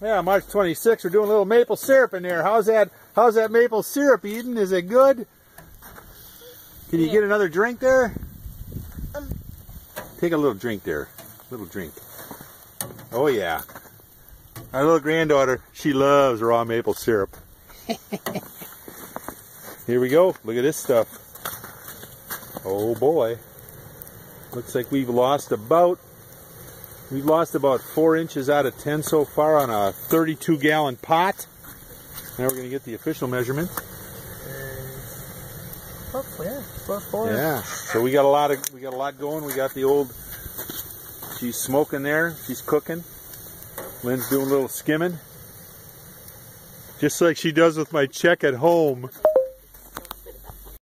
Yeah, March 26th, we're doing a little maple syrup in there. How's that? How's that maple syrup, Eden? Is it good? Can you get another drink there? Take a little drink there. Little drink. Oh yeah. Our little granddaughter, she loves raw maple syrup. Here we go. Look at this stuff. Oh boy. Looks like we've lost about we've lost about four inches out of ten so far on a 32 gallon pot. Now we're gonna get the official measurement. Oh, yeah, four, four. Yeah. So we got a lot of we got a lot going. We got the old she's smoking there, she's cooking. Lynn's doing a little skimming. Just like she does with my check at home.